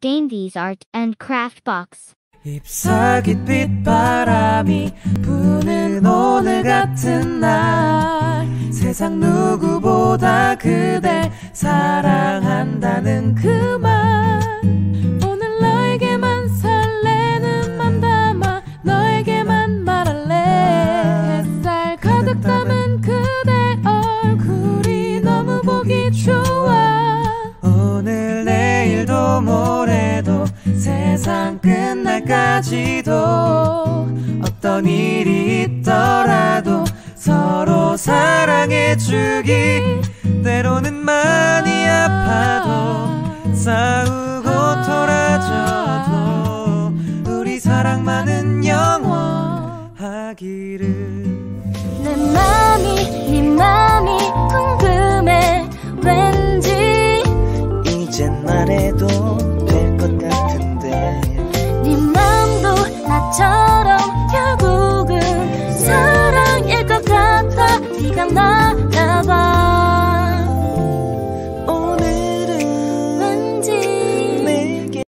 Dainties Art and Craft Box. 잎사 깃빛 바람이 부는 오늘 같은 날. 세상 누구보다 그대 사 그날까지도 어떤 일이 있더라도 서로 사랑해주기 때로는 많이 아파도 싸우고 돌아져도 우리 사랑만은 영원하기를. 내 맘이 네 맘이 궁금해. 왠지 이젠 말해도 啊